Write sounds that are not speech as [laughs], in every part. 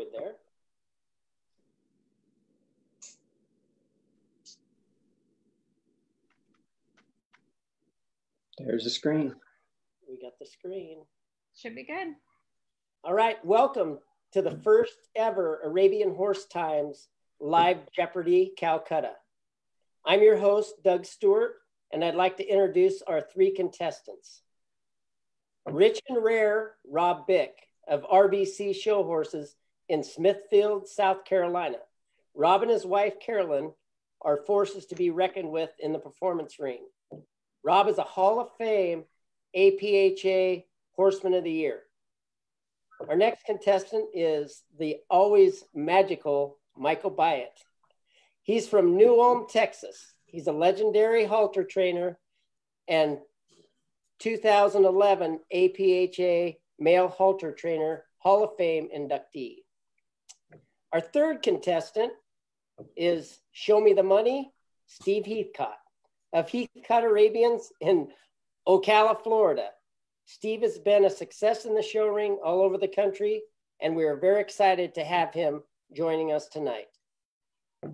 Avoid there. There's the screen. We got the screen. Should be good. All right, welcome to the first ever Arabian Horse Times live Jeopardy Calcutta. I'm your host, Doug Stewart, and I'd like to introduce our three contestants. Rich and Rare Rob Bick of RBC Show Horses in Smithfield, South Carolina. Rob and his wife, Carolyn, are forces to be reckoned with in the performance ring. Rob is a Hall of Fame APHA Horseman of the Year. Our next contestant is the always magical Michael Byatt. He's from New Ulm, Texas. He's a legendary halter trainer and 2011 APHA Male Halter Trainer Hall of Fame inductee. Our third contestant is Show Me the Money, Steve Heathcott of Heathcott Arabians in Ocala, Florida. Steve has been a success in the show ring all over the country, and we are very excited to have him joining us tonight.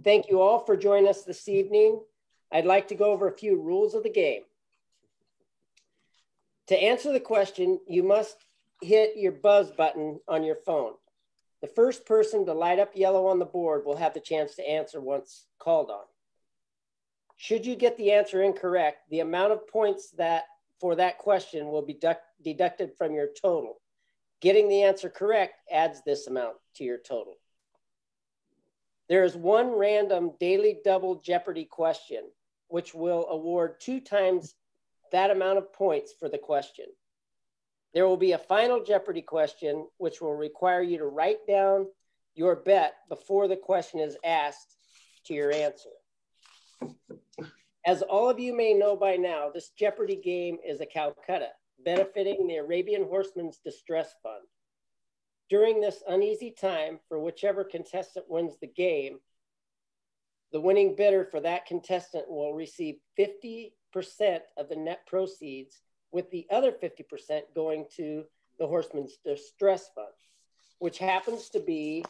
Thank you all for joining us this evening. I'd like to go over a few rules of the game. To answer the question, you must hit your buzz button on your phone. The first person to light up yellow on the board will have the chance to answer once called on. Should you get the answer incorrect, the amount of points that for that question will be deducted from your total. Getting the answer correct adds this amount to your total. There is one random daily double Jeopardy question, which will award two times that amount of points for the question. There will be a final Jeopardy question, which will require you to write down your bet before the question is asked to your answer. As all of you may know by now, this Jeopardy game is a Calcutta, benefiting the Arabian Horsemen's Distress Fund. During this uneasy time, for whichever contestant wins the game, the winning bidder for that contestant will receive 50% of the net proceeds, with the other 50% going to the Horsemen's Distress Fund which happens to be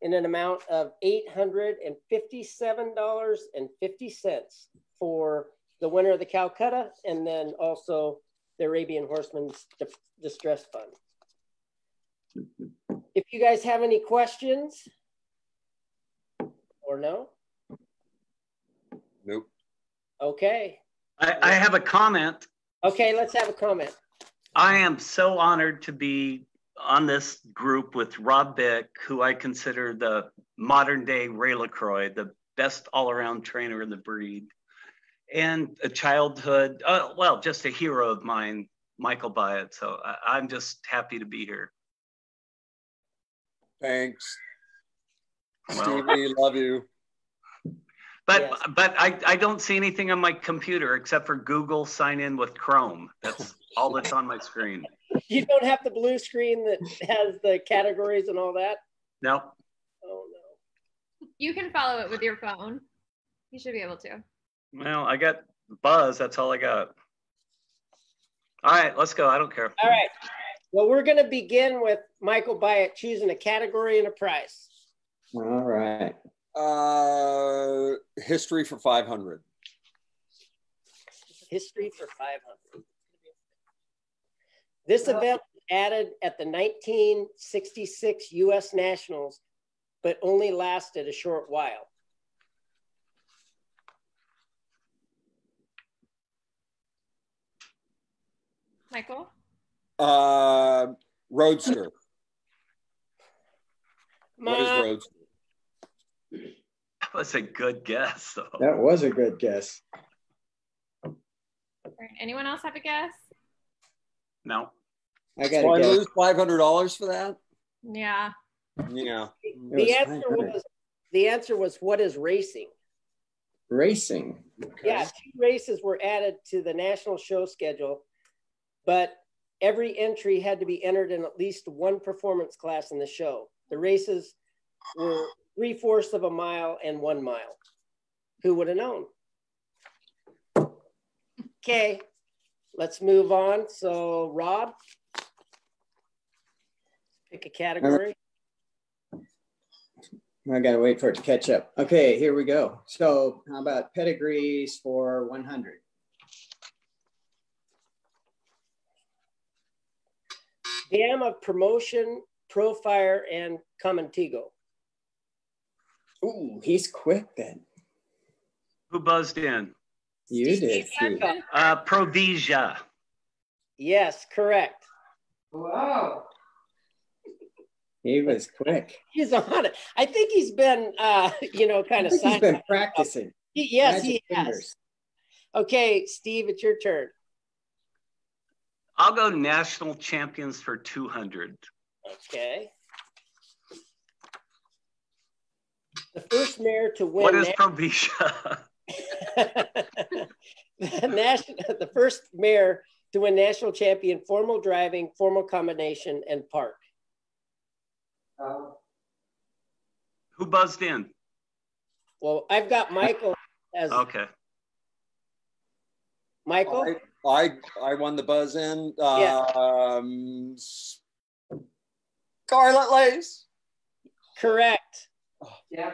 in an amount of $857.50 for the winner of the Calcutta and then also the Arabian Horsemen's Distress Fund. If you guys have any questions or no? Nope. Okay. I, I have a comment. Okay, let's have a comment. I am so honored to be on this group with Rob Bick, who I consider the modern day Ray LaCroix, the best all around trainer in the breed, and a childhood, uh, well, just a hero of mine, Michael Byatt. So I, am just happy to be here. Thanks. Well, Stevie, love you. But yes. but I, I don't see anything on my computer except for Google sign in with Chrome. That's [laughs] all that's on my screen. You don't have the blue screen that has the categories and all that? No. Oh no. You can follow it with your phone. You should be able to. Well, I got Buzz. That's all I got. All right, let's go. I don't care. All right. Well, we're going to begin with Michael Byatt choosing a category and a price. All right. Uh, history for 500. History for 500. This event was added at the 1966 US Nationals, but only lasted a short while. Michael? Uh, Roadster. what is Roadster? That was a good guess, though. That was a good guess. Anyone else have a guess? No. I got to lose five hundred dollars for that. Yeah. Yeah. The answer was the answer was what is racing? Racing. Okay. Yeah, two races were added to the national show schedule, but every entry had to be entered in at least one performance class in the show. The races were three fourths of a mile and one mile. Who would have known? Okay, let's move on. So, Rob, pick a category. I gotta wait for it to catch up. Okay, here we go. So how about pedigrees for 100? Dam of Promotion, Profire, and Commentigo. Ooh, he's quick then. Who buzzed in? You did. Steve. Uh, Provisia. Yes, correct. Wow. He was quick. He's on it. I think he's been, uh, you know, kind I of. think he's been practicing. yes, Magic he has. Okay, Steve, it's your turn. I'll go national champions for 200. Okay. The first mayor to win. What is na- Provisia? the, [laughs] national, the first mayor to win national champion, formal driving, formal combination, and park. Uh, Who buzzed in? Well, I've got Michael as Okay. Michael. I, I I won the buzz in. Yeah. Um, Scarlet Lace. Correct. yeah.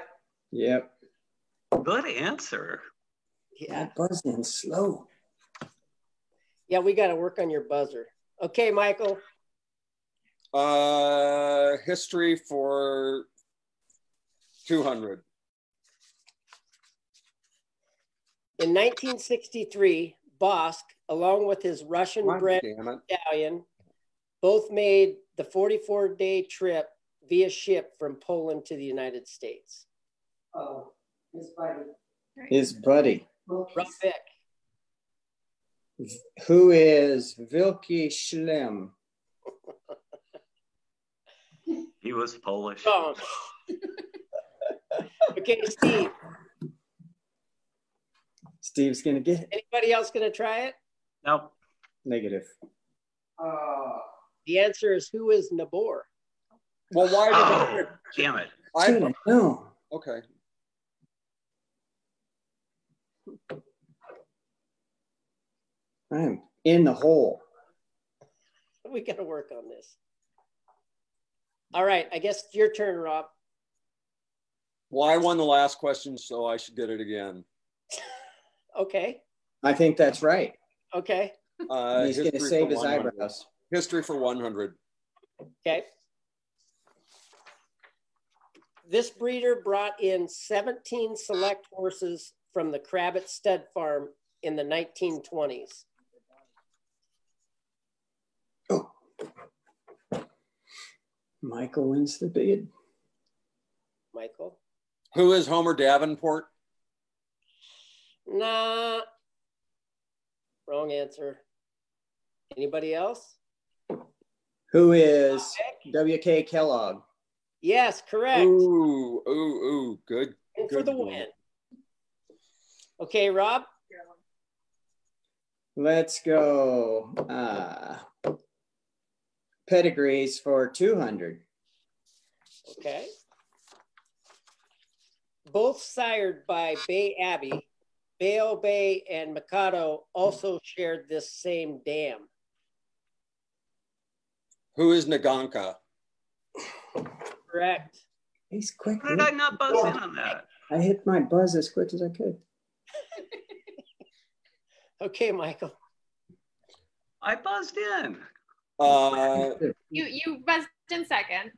Yep. Good answer. Yeah. Buzzing slow. Yeah, we got to work on your buzzer. Okay, Michael. Uh, history for 200. In 1963, Bask, along with his Russian God bred damn it. stallion, both made the 44 day trip via ship from Poland to the United States. Oh, his buddy. His buddy, Wilkes. Rob who is Vilki Schlim. He was Polish. Oh. okay, Steve. Steve's gonna get it. Anybody else going to try it? Nope. Negative. Uh, The answer is who is Naborr? Well, why Oh, did damn it. I? Dude, I no. okay. I'm in the hole. [laughs] We got to work on this. All right, I guess your turn, Rob. Well, I won the last question, so I should get it again. [laughs] Okay, I think that's right. okay, Uh, He's gonna history save for his 100. eyebrows. History for 100. okay. This breeder brought in 17 select horses from the Crabbet Stud Farm in the 1920s. Oh. Michael wins the bid. Michael? Who is Homer Davenport? Nah. Wrong answer. Anybody else? Who is W.K. Kellogg? Yes, correct. Ooh, ooh, ooh. Good. And for the win. Okay, Rob. Let's go. Uh, pedigrees for 200. Okay. Both sired by Bay-Abi, Bayo Bay and Mikado also shared this same dam. Who is Naganka? Correct. He's quick. How did I not buzz in on that? I hit my buzz as quick as I could. [laughs] Okay, Michael. I buzzed in. Uh, You you buzzed in second.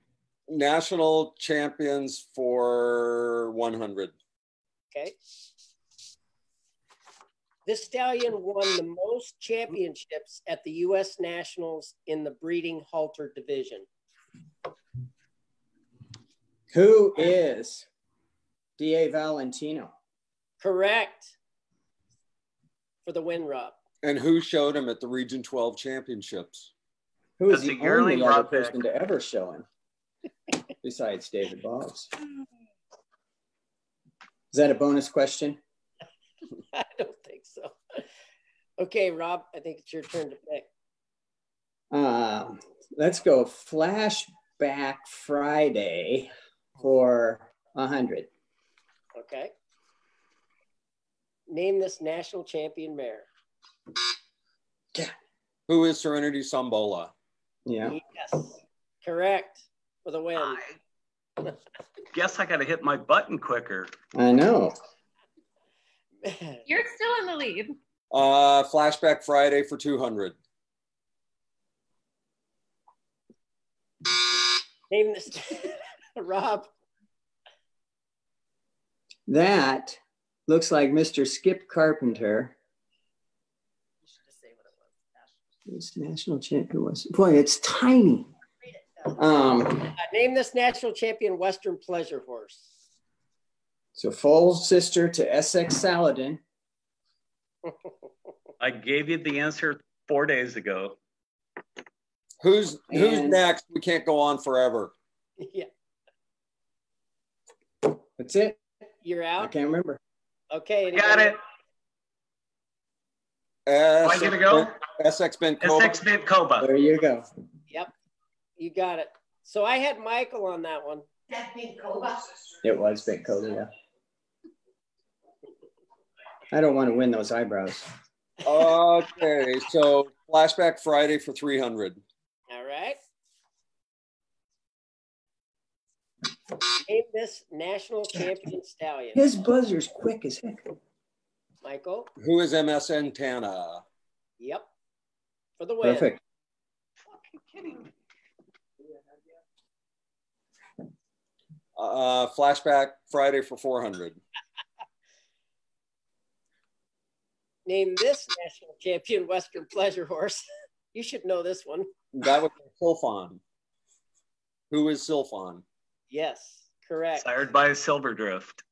national champions for 100. Okay. This stallion won the most championships at the U.S. Nationals in the breeding halter division. Who is D.A. Valentino? Correct. For the win, Rob. And who showed him at the Region 12 championships? Who is That's the only other Rob Bick. person to ever show him [laughs] besides David Boggs? Is that a bonus question? [laughs] I don't think so. Okay, Rob, I think it's your turn to pick. Um, let's go flashback Friday for a hundred. Okay. Name this national champion mare. Who is Serenity Sambola? Yeah. Yes. Correct. For the win. guess I got to hit my button quicker. I know. [laughs] You're still in the lead. Uh, flashback Friday for 200. Name this, [laughs] Rob. That looks like Mr. Skip Carpenter. This national champion was boy, it's tiny. Um, Uh, name this national champion Western pleasure horse. so full sister to Essex Saladin. [laughs] I gave you the answer four days ago. Who's who's And- next? We can't go on forever. [laughs] yeah, That's it. you're out. I can't remember. Okay. Got anybody- it. I gotta go. SX Ben Koba. SX Bit Koba. There you go. Yep, you got it. So I had Michael on that one. That big cobra. It was Big Coda, yeah. I don't want to win those eyebrows. Okay, so flashback Friday for 300. All right. Name this national champion stallion. His buzzer's quick as heck. Michael. Who is MSN Tana? Yep. For the win. Perfect. Fucking kidding. Uh, flashback Friday for 400. [laughs] Name this national champion Western pleasure horse. [laughs] You should know this one. That was Silphon. Who is Silphon? Yes, correct. Sired by Silver Drift.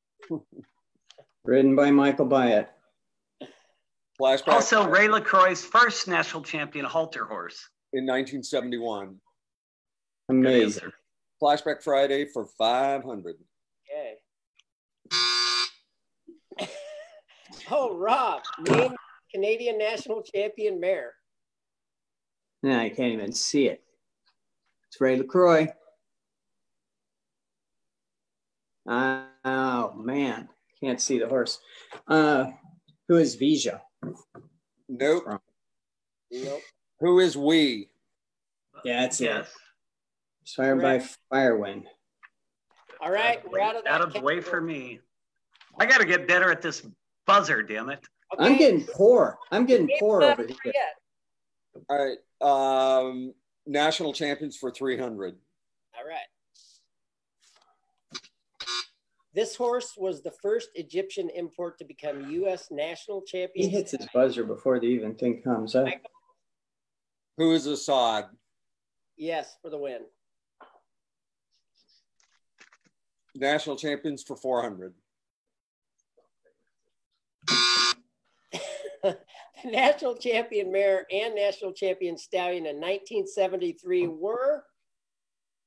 Ridden by Michael Byatt. Flashback Also, Ray LaCroix's first national champion halter horse. in 1971. Amazing. Flashback Friday for 500. Okay. [laughs] oh, Rob, name Canadian national champion mare. Now I can't even see it. It's Ray LaCroix. Oh man, can't see the horse. Uh, who is Vija? Nope. Nope. Who is we? Yeah, it's it. Yes. Inspired by Firewind. All right, we're out of that. Out of the way for me. I got to get better at this buzzer, damn it. I'm getting poor. I'm getting poor over here. yet. All right. Um, national champions for 300. All right. This horse was the first Egyptian import to become U.S. national champion. He hits his buzzer before the even thing comes up. Who is Assad? Yes, for the win. National champions for 400. [laughs] the national champion mare and national champion stallion in 1973 were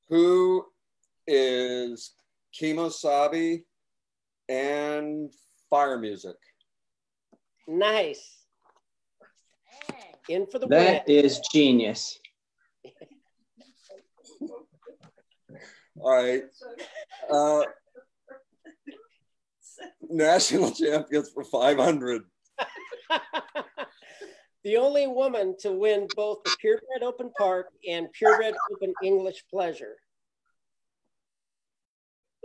Who is Kimosabi and Fire Music? nice. In for the win. That is genius. All right. Uh, national champions for 500. [laughs] the only woman to win both the Purebred Open Park and Purebred Open English Pleasure.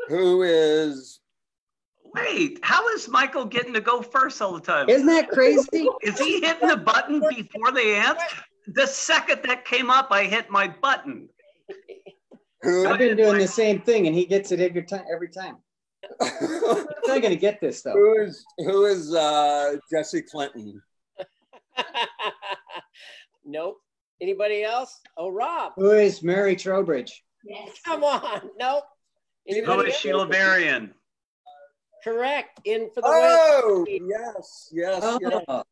Who is Wait, how is Michael getting to go first all the time? Isn't that crazy? [laughs] Is he hitting the button before they answer? The second that came up, I hit my button. who? I've been doing the same thing, and he gets it every time. Every time. He's not gonna get this though. who is who is uh, Jesse Clinton? [laughs] nope. Anybody else? Oh, Rob. Who is Mary Trowbridge? Yes. Come on. Nope. Who Anybody is else? Sheila Varian? Correct. In for the win. Oh, yes, yes, yes. Oh,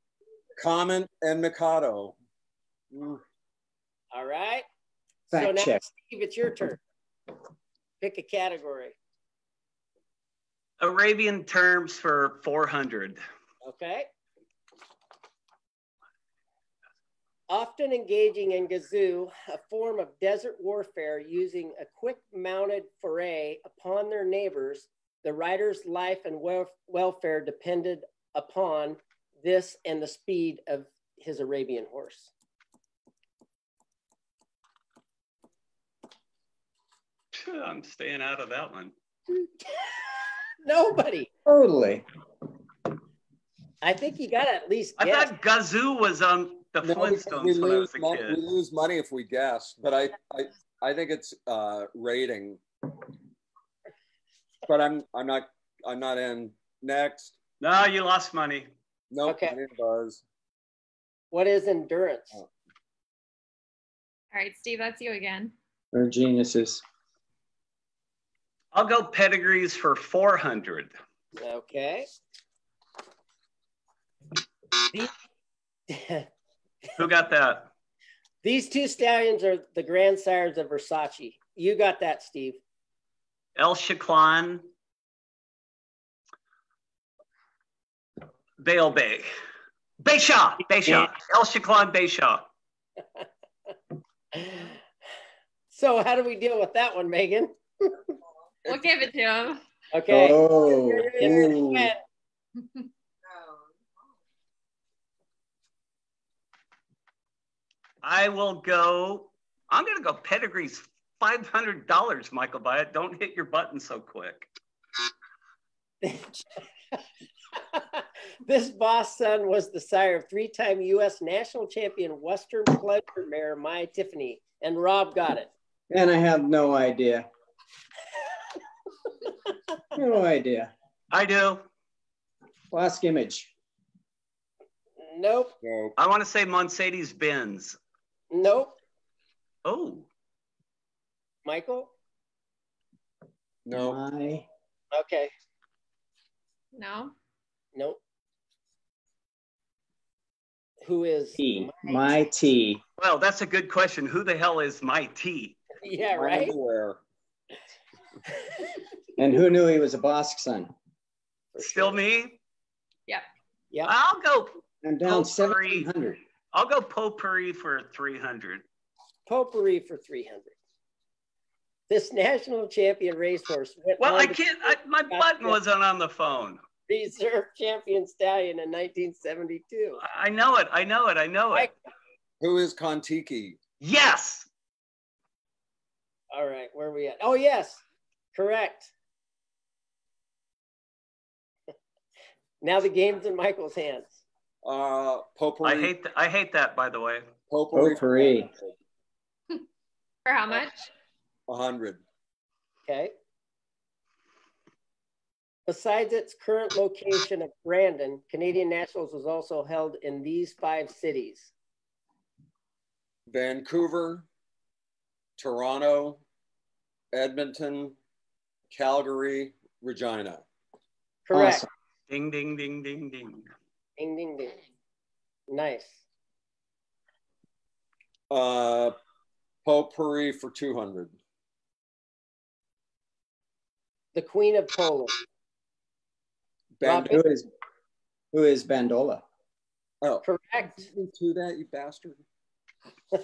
Comment and Mikado. Mm. All right. so now, check. Steve, it's your turn. Pick a category. Arabian terms for 400. Okay. Often engaging in gazoo, a form of desert warfare using a quick mounted foray upon their neighbors, the rider's life and wel- welfare depended upon this and the speed of his Arabian horse. I'm staying out of that one. [laughs] Nobody. Totally. I think you got to at least I guess. thought Gazoo was on the No, Flintstones we when I was lose, a money, we lose money if we guess, but I, I, I think it's uh, rating. But I'm, I'm not, I'm not in. Next. No, you lost money. Nope. Okay. Buzz. What is endurance? All right, Steve, that's you again. We're geniuses. I'll go pedigrees for 400. Okay. [laughs] [laughs] These, Who got that? these two stallions are the grandsires of Versace. You got that, Steve. El Shaklan, Bale Bay. Bayshaw, Bayshaw, El Shaklan, Bayshaw. [laughs] So how do we deal with that one, Megan? We'll give it to him. [laughs] Okay. Oh, [laughs] You're- you're the ooh. head. I will go, I'm going to go pedigrees $500, Michael Byatt. Don't hit your button so quick. [laughs] this boss son was the sire of three-time U.S. national champion Western pleasure mare Maya Tiffany, and Rob got it. And I have no idea. no idea. I do. Last image. Nope, I want to say Mercedes Benz. Nope. Oh, Michael. No. My Okay, No. nope. Who is? tea. My T? well, that's a good question. Who the hell is my T? Yeah, right. underwear. [laughs] And who knew he was a boss son? Still sure. me? Yeah. I'll go. I'm down Potpourri. 1700. I'll go potpourri for 300. Potpourri for 300. This national champion racehorse went Well, I can't. I, my button wasn't on the phone. reserve champion stallion in 1972. I know it. I know it. I know it. Who is Kontiki? Yes. All right, where are we at? Oh, yes, correct. [laughs] now the game's in Michael's hands. Uh, potpourri. I hate. Th- I hate that. By the way. potpourri. Potpourri. For how much? A hundred. Okay. Besides its current location of Brandon, Canadian Nationals was also held in these five cities. Vancouver, Toronto, Edmonton, Calgary, Regina. Correct. Awesome. Ding ding ding ding ding. Ding, ding, ding. Nice. Uh, potpourri for 200. The Queen of Poland. Band- Who is who is Bandola? oh, Correct. to that, you bastard. [laughs]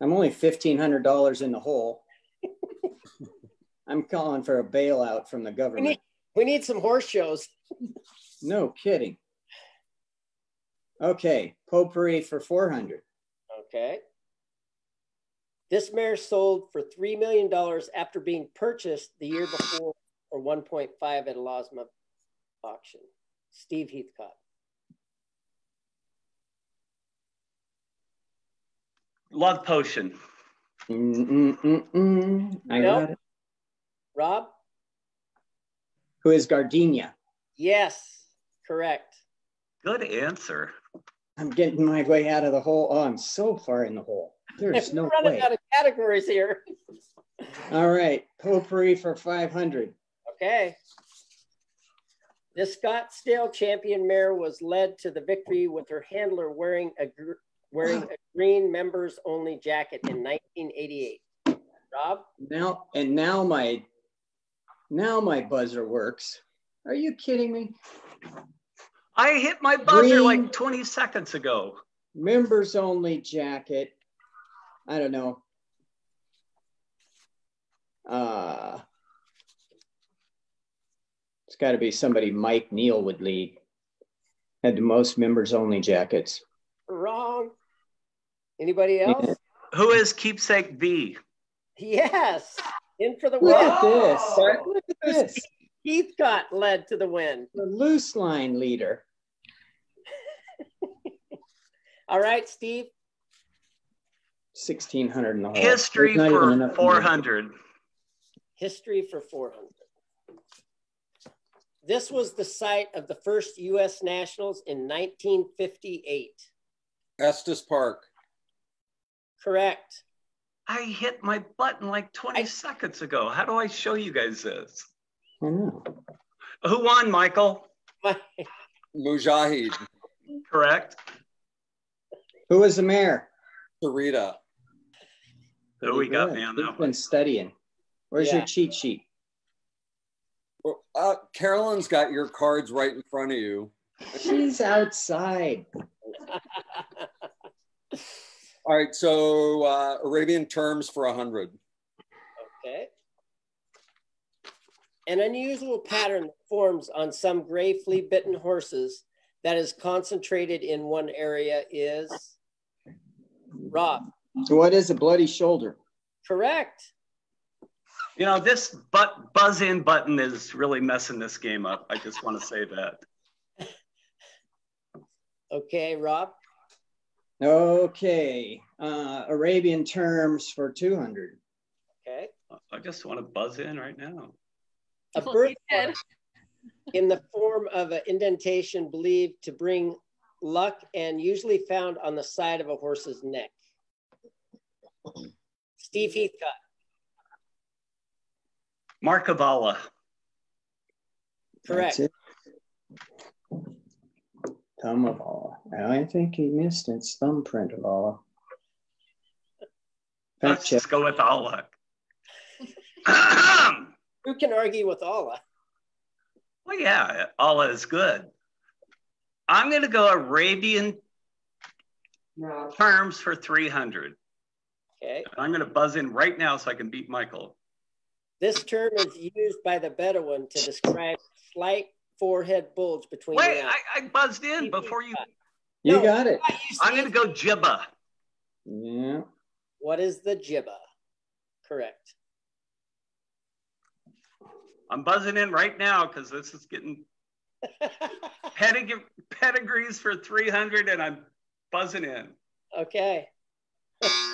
I'm only fifteen hundred dollars in the hole. [laughs] I'm calling for a bailout from the government. Need, we need some horse shows. No kidding. Okay, potpourri for four hundred. Okay. This mare sold for $3 million after being purchased the year before for 1.5 at a Lasma auction. Steve Heathcott. Love potion. Mm-mm-mm-mm. I Nope. got it. Rob? Who is Gardenia? Yes, correct. Good answer. I'm getting my way out of the hole. Oh, I'm so far in the hole. There's We're [laughs] no running way. out of categories here. [laughs] All right, potpourri for 500. Okay. The Scottsdale champion mare was led to the victory with her handler wearing a gr- wearing [gasps] a green members only jacket in 1988. Rob? Now and now my now my buzzer works. Are you kidding me? I hit my buzzer Green. like 20 seconds ago. Members only jacket. I don't know. Uh it's got to be somebody Mike Neal would lead. Had the most members only jackets. Wrong. Anybody else? Yeah. Who is keepsake B? Yes, in for the Look win. at this. Look at this. Heathcott led to the win. The loose line leader. [laughs] All right, Steve. 1600 in the hole. History There's not even for enough 400. History for 400. This was the site of the first U.S. Nationals in 1958. Estes Park. Correct. I hit my button like 20 I- seconds ago. How do I show you guys this? I know. Who won, Michael? Mujahid. Correct. Who was the mayor? Sarita. Who we got Pretty me on good. that He's one? been studying. Where's Yeah. your cheat sheet? Well, Uh, Carolyn's got your cards right in front of you. She's outside. [laughs] All right, so uh, Arabian terms for 100. Okay. An unusual pattern forms on some gray flea bitten horses that is concentrated in one area is Rob. So what is a bloody shoulder? Correct. You know, this but buzz in button is really messing this game up. I just want to say that. [laughs] Okay, Rob. Okay. Uh, Arabian terms for 200. Okay. I just want to buzz in right now. A Well, birthmark in the form of an indentation believed to bring luck and usually found on the side of a horse's neck. Steve Heathcott. Mark of Allah. Correct. That's it. Thumb of Allah. I think he missed its thumbprint of Allah. Fact Let's check. just go with Allah. well, Who can argue with Allah? Well, yeah, Allah is good. I'm going to go Arabian No. terms for 300. Okay. I'm going to buzz in right now so I can beat Michael. This term is used by the Bedouin to describe slight forehead bulge between Wait. I, I buzzed in before you. You No. got it. You, I'm going to go Jibba. Yeah. What is the jibba? Correct. I'm buzzing in right now because this is getting [laughs] pedig- pedigrees for 300 and I'm buzzing in. okay. [laughs]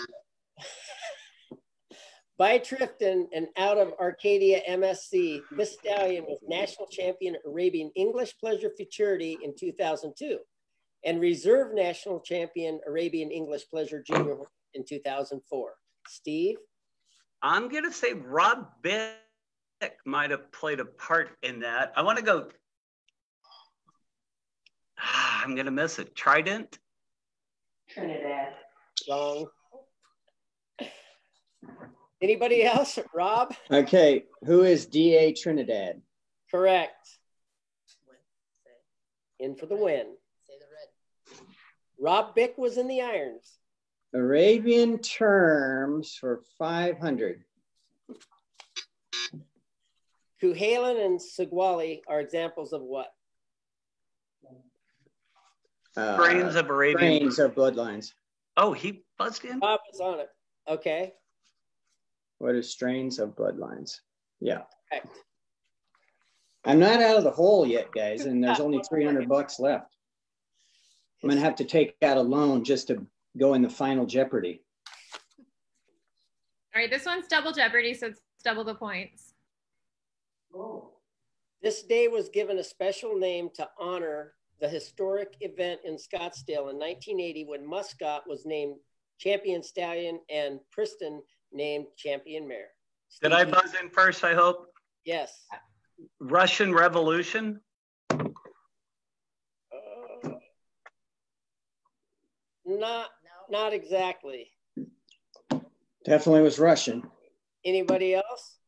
By Trifton and out of Arcadia MSC, this stallion was national champion Arabian English Pleasure Futurity in 2002 and reserve national champion Arabian English Pleasure Junior in 2004. Steve? I'm going to say Rob Bick might have played a part in that. I want to go. [sighs] I'm going to miss it. Trident? Trinidad. Wrong. Anybody else? Rob? Okay. Who is D.A. Trinidad? Correct. In for the win. Rob Bick was in the irons. Arabian terms for 500. Cuhalan and Seguali are examples of what? Uh, Grains of Arabian. grains of bloodlines. Oh, he buzzed in? Bob was on it. Okay. What are strains of bloodlines? Yeah. Correct. I'm not out of the hole yet, guys, and there's only 300 bucks left. I'm gonna have to take out a loan just to go in the final Jeopardy. All right, this one's double Jeopardy, so it's double the points. Oh. This day was given a special name to honor the historic event in Scottsdale in 1980 when Muscat was named champion stallion and Preston named champion mare. Did I buzz in first, I hope? Yes. Russian Revolution? Uh, not, not exactly. Definitely was Russian. Anybody else?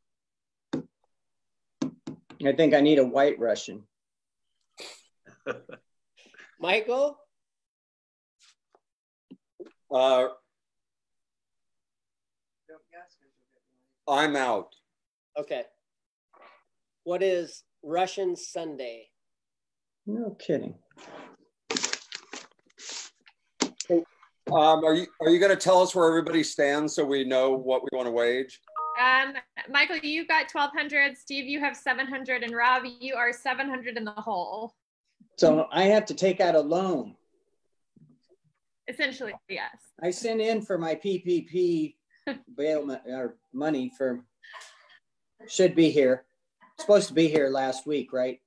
I think I need a white Russian. [laughs] Michael? Uh, I'm out. Okay. What is Russian Sunday? No kidding. Um, are you are you going to tell us where everybody stands so we know what we want to wage? Um, Michael, you've got 1200. Steve, you have 700. And Rob, you are 700 in the hole. So I have to take out a loan. Essentially, yes. I sent in for my PPP bailment or money for, should be here. Supposed to be here last week, right?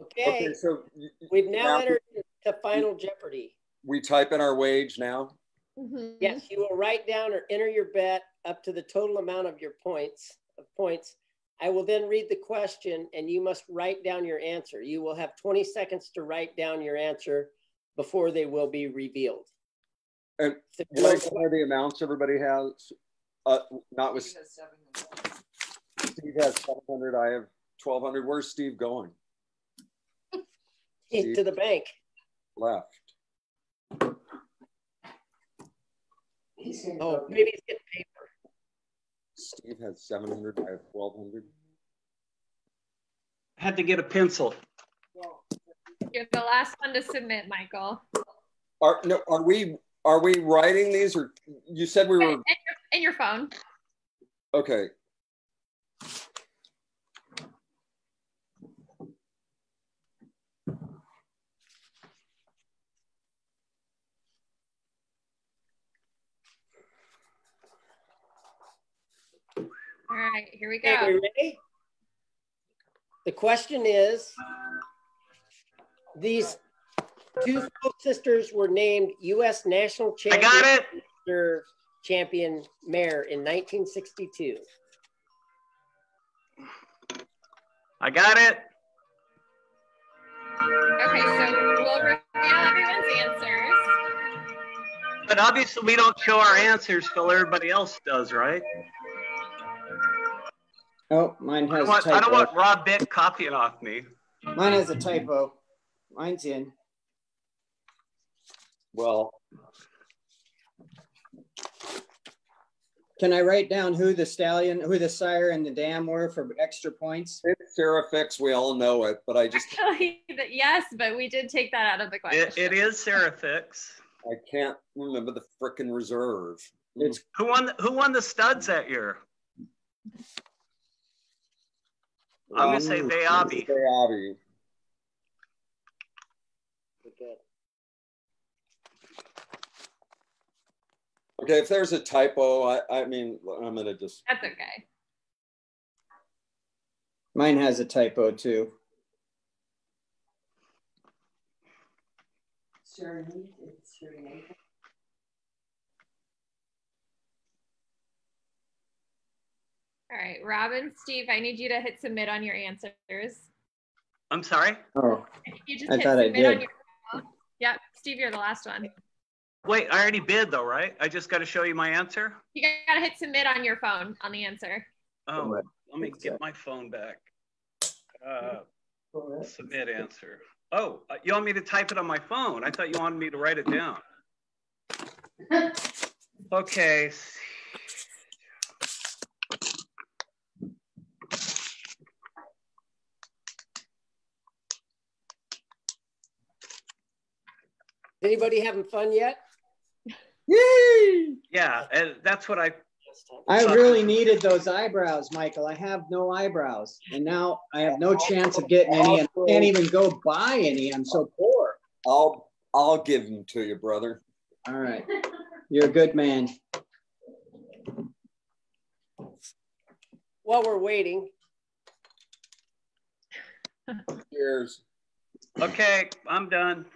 Okay, so y- y- we've now now entered to Final Jeopardy. we type in our wage now. Mhm. Yes, you will write down or enter your bet up to the total amount of your points, of points. I will then read the question and you must write down your answer. You will have 20 seconds to write down your answer before they will be revealed. And If Can there's know the amounts everybody has? Uh, not with Steve has seven hundred. I have twelve hundred. Where's Steve going? question to the bank. Left. He's Oh, maybe it's getting paper. Steve has seven hundred. I have twelve hundred. Had to get a pencil. You're the last one to submit, Michael. Are no? Are we? Are we writing these, or you said we And were? your, and your phone. Okay. All right, here we Okay, go. we ready? The question is, these two Folk sisters were named U.S. National I Champion got it. Sister Champion Mare in 1962. I got it. Okay, so we'll reveal everyone's answers. But obviously, we don't show our answers till everybody else does, right? Oh, mine I has don't a want, I don't want Rob Bick copying off me. Mine has a typo. Mine's in. Well, Can I write down who the stallion, who the sire and the dam were for extra points? it's Serafix. We all know it, but I just Actually, that yes, but we did take that out of the question. It, it is Serafix. I can't remember the frickin' reserve. It's Who won? Who won the studs that year? I'm gonna say Um, Bayabi. Bayabi. Okay, if there's a typo, I, I mean, I'm gonna just, That's okay. mine has a typo too. Surname, it's surname. All right, Robin, Steve, I need you to hit submit on your answers. I'm sorry. Oh, You just I hit thought I submit on your. Yep, Steve, you're the last one. Wait, I already bid though, right? I just got to show you my answer. You gotta hit submit on your phone on the answer. Oh, What? let me get my phone back. Uh, submit answer. Oh, uh, you want me to type it on my phone? I thought you wanted me to write it down. [laughs] Okay. Anybody having fun yet? Yeah, and that's what I. I really needed those eyebrows, Michael. I have no eyebrows. And now I have no chance of getting any and can't even go buy any. I'm so poor. I'll, I'll give them to you, brother. All right. You're a good man. While we're waiting, Cheers. Okay, I'm done.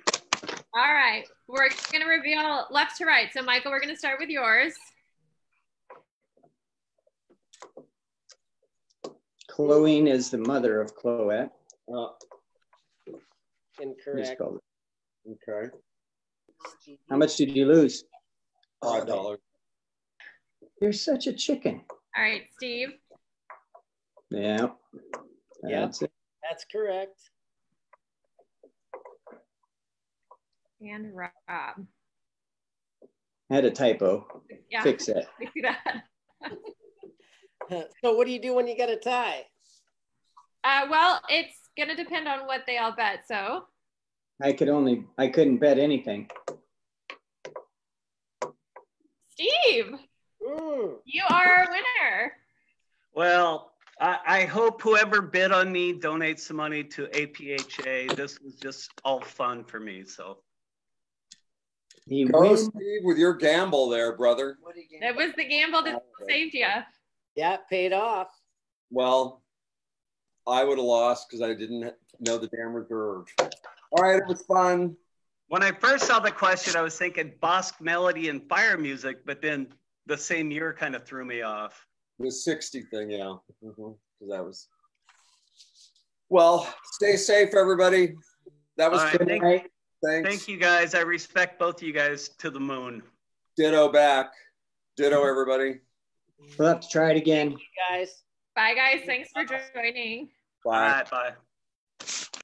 All right, we're gonna reveal left to right. So Michael, we're gonna start with yours. Chloe is the mother of Chloette. Uh, incorrect. Okay, How much did you lose? five dollars. You're such a chicken. All right, Steve. Yeah. Yeah. It. That's correct. And Rob. I had a typo. Yeah, Fix it. [laughs] we that. [laughs] So what do you do when you got a tie? Uh, well, it's gonna depend on what they all bet. So I could only, I couldn't bet anything. Steve, Mm, you are our winner. Well, I, I hope whoever bid on me donates some money to APHA. This was just all fun for me. So He Go, wins. Steve, with your gamble there, brother. What do you get? That was the gamble that saved you. yeah, paid off. Well, I would have lost because I didn't know the damn reserve. All right, it was fun. when I first saw the question, I was thinking Bosque melody and fire music, but then the same year kind of threw me off. The 60 thing, yeah. Mm-hmm, because that was. Well, stay safe, everybody. That was All right, good. Thank- Thanks. Thank you guys. I respect both of you guys to the moon. Ditto back. Ditto, everybody. We'll have to try it again. Guys. Bye, guys. Thanks for joining. All Bye. bye.